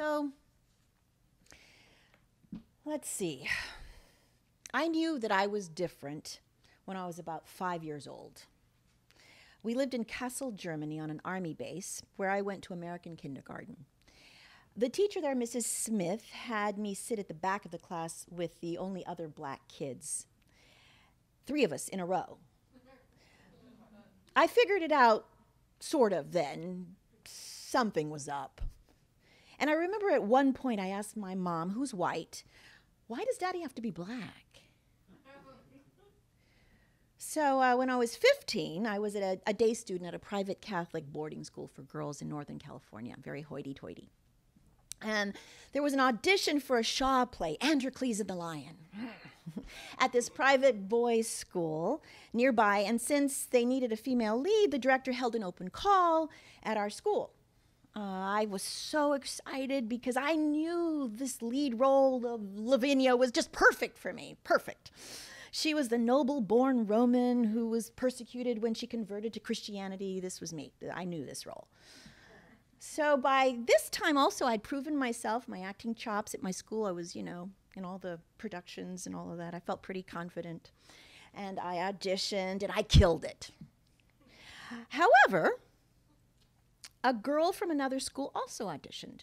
So, let's see. I knew that I was different when I was about five years old. We lived in Kassel, Germany, on an army base where I went to American kindergarten. The teacher there, Mrs. Smith, had me sit at the back of the class with the only other black kids, three of us in a row. I figured it out sort of then. Something was up. And I remember at one point I asked my mom, who's white, why does daddy have to be black? So uh, when I was 15, I was a, a, day student at a private Catholic boarding school for girls in Northern California, very hoity-toity. And there was an audition for a Shaw play, Androcles and the Lion, at this private boys' school nearby. And since they needed a female lead, the director held an open call at our school. Uh, I was so excited because I knew this lead role of Lavinia was just perfect for me, perfect. She was the noble born Roman who was persecuted when she converted to Christianity. This was me. I knew this role. So by this time, also, I'd proven myself, my acting chops at my school. I was, you know, in all the productions and all of that. I felt pretty confident. And I auditioned and I killed it. However, a girl from another school also auditioned.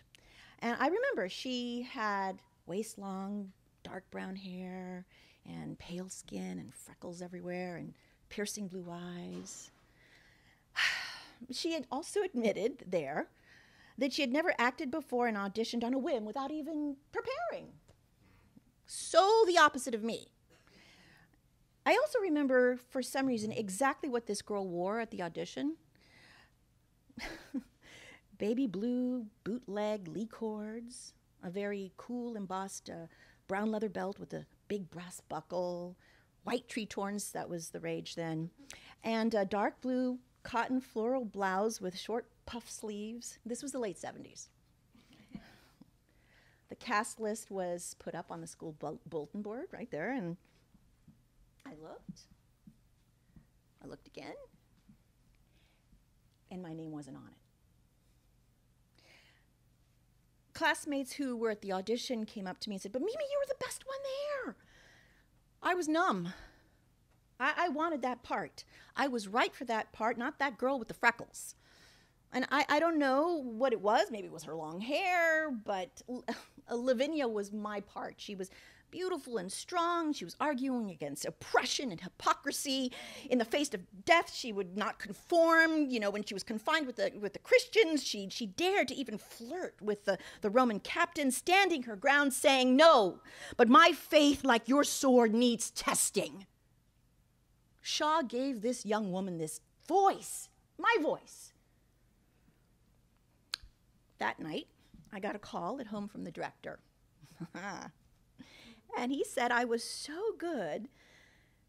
And I remember she had waist long, dark brown hair and pale skin and freckles everywhere and piercing blue eyes. she had also admitted there that she had never acted before and auditioned on a whim without even preparing. So the opposite of me. I also remember, for some reason, exactly what this girl wore at the audition. Baby blue bootleg Lee cords, a very cool embossed uh, brown leather belt with a big brass buckle, white Tretorns, that was the rage then, and a dark blue cotton floral blouse with short puff sleeves. This was the late 70s. the cast list was put up on the school bulletin board right there, and I looked. I looked again, and my name wasn't on it. Classmates who were at the audition came up to me and said, But Mimi, you were the best one there. I was numb. I, I wanted that part. I was right for that part, not that girl with the freckles. And I, I don't know what it was. Maybe it was her long hair, but Lavinia was my part. She was beautiful and strong. She was arguing against oppression and hypocrisy. In the face of death, she would not conform. You know, when she was confined with the, with the Christians, she, she dared to even flirt with the, the Roman captain, standing her ground, saying, No, but my faith, like your sword, needs testing. Shaw gave this young woman this voice, my voice. That night, I got a call at home from the director. and he said I was so good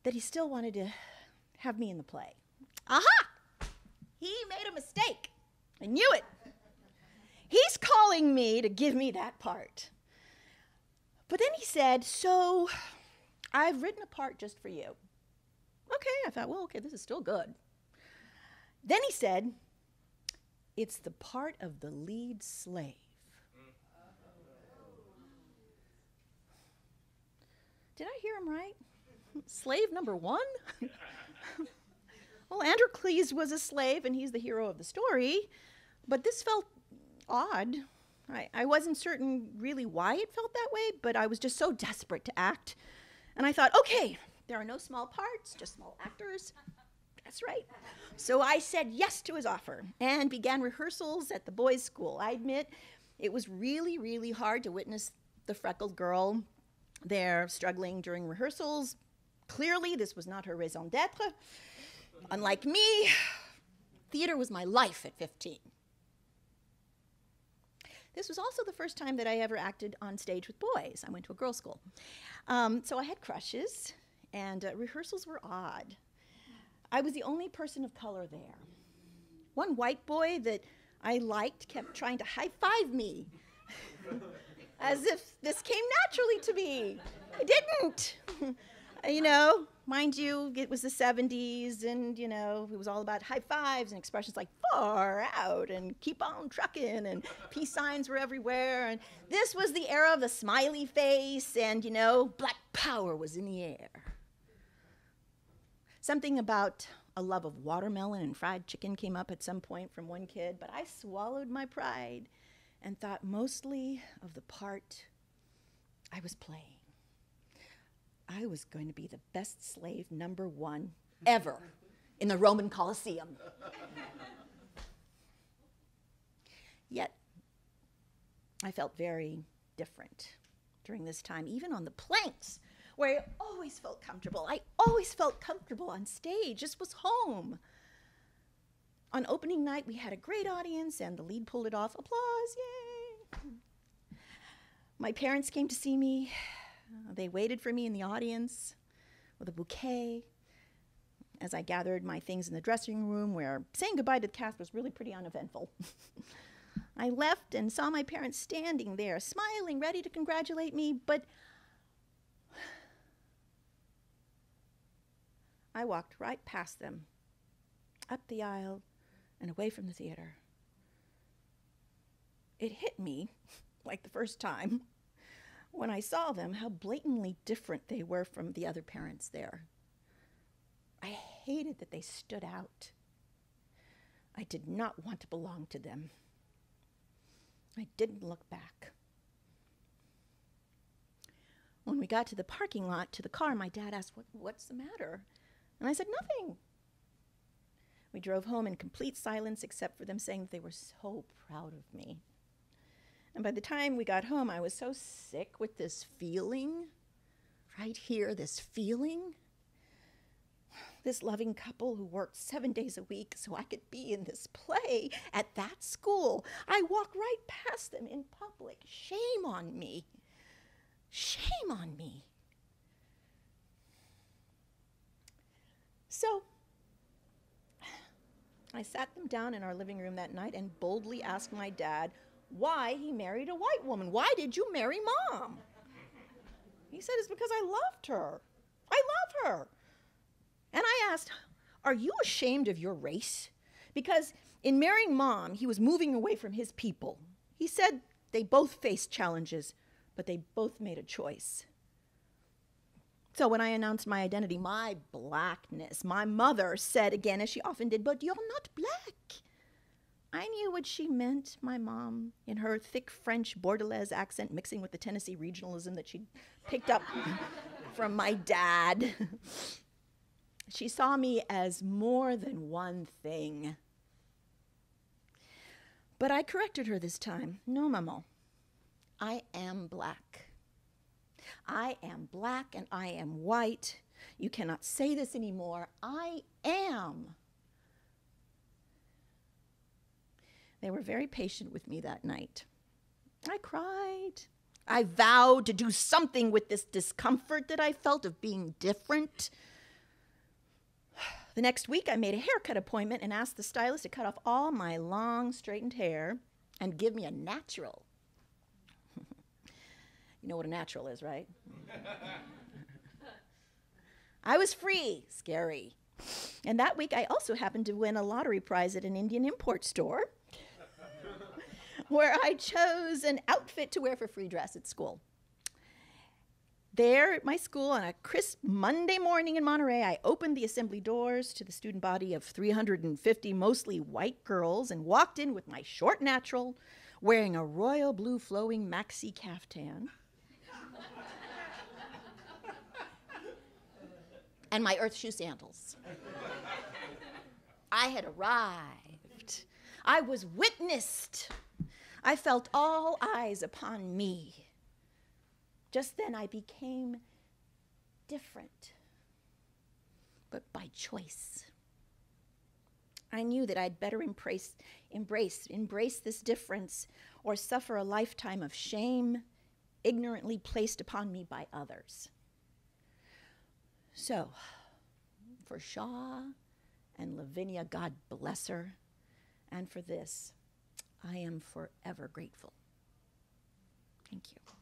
that he still wanted to have me in the play. Aha! He made a mistake. I knew it. He's calling me to give me that part. But then he said, So I've written a part just for you. Okay, I thought, well, okay, this is still good. Then he said, It's the part of the lead slave. Did I hear him right? slave number one? well, Androcles was a slave and he's the hero of the story, but this felt odd. I, I wasn't certain really why it felt that way, but I was just so desperate to act. And I thought, okay, there are no small parts, just small actors. That's right. So I said yes to his offer and began rehearsals at the boys' school. I admit it was really, really hard to witness the freckled girl there struggling during rehearsals. Clearly, this was not her raison d'etre. Unlike me, theater was my life at 15. This was also the first time that I ever acted on stage with boys. I went to a girls' school. Um, so I had crushes and uh, rehearsals were odd. I was the only person of color there. One white boy that I liked kept trying to high five me, as if this came naturally to me. It didn't. you know, mind you, it was the 70s, and you know, it was all about high fives and expressions like far out and keep on trucking, and peace signs were everywhere. And this was the era of the smiley face, and you know, black power was in the air. Something about a love of watermelon and fried chicken came up at some point from one kid, but I swallowed my pride and thought mostly of the part I was playing. I was going to be the best slave number one ever in the Roman Colosseum. Yet, I felt very different during this time, even on the planks, where I always felt comfortable. I always felt comfortable on stage. This was home. On opening night, we had a great audience, and the lead pulled it off. Applause, yay! My parents came to see me. They waited for me in the audience with a bouquet as I gathered my things in the dressing room, where saying goodbye to the cast was really pretty uneventful. I left and saw my parents standing there, smiling, ready to congratulate me, but I walked right past them, up the aisle, and away from the theater. It hit me, like the first time, when I saw them, how blatantly different they were from the other parents there. I hated that they stood out. I did not want to belong to them. I didn't look back. When we got to the parking lot to the car, my dad asked, what, What's the matter? And I said, Nothing. We drove home in complete silence, except for them saying that they were so proud of me. And by the time we got home, I was so sick with this feeling, right here, this feeling. This loving couple who worked seven days a week so I could be in this play at that school. I walk right past them in public. Shame on me. Shame on me. So I sat them down in our living room that night and boldly asked my dad why he married a white woman. Why did you marry mom? He said, It's because I loved her. I love her. And I asked, Are you ashamed of your race? Because in marrying mom, he was moving away from his people. He said they both faced challenges, but they both made a choice. So when I announced my identity, my blackness, my mother said again, as she often did, But you're not black. I knew what she meant, my mom, in her thick French Bordelaise accent, mixing with the Tennessee regionalism that she'd picked up from my dad. she saw me as more than one thing. But I corrected her this time. No, Maman, I am black. I am black and I am white. You cannot say this anymore. I am. They were very patient with me that night. I cried. I vowed to do something with this discomfort that I felt of being different. The next week, I made a haircut appointment and asked the stylist to cut off all my long, straightened hair and give me a natural. You know what a natural is, right? I was free, scary. And that week, I also happened to win a lottery prize at an Indian import store where I chose an outfit to wear for free dress at school. There at my school on a crisp Monday morning in Monterey, I opened the assembly doors to the student body of 350 mostly white girls and walked in with my short natural, wearing a royal blue flowing maxi caftan. And my earth shoe sandals. I had arrived. I was witnessed. I felt all eyes upon me. Just then I became different, but by choice. I knew that I'd better embrace, embrace, embrace this difference or suffer a lifetime of shame ignorantly placed upon me by others. So, for Shaw and Lavinia, God bless her, and for this, I am forever grateful. Thank you.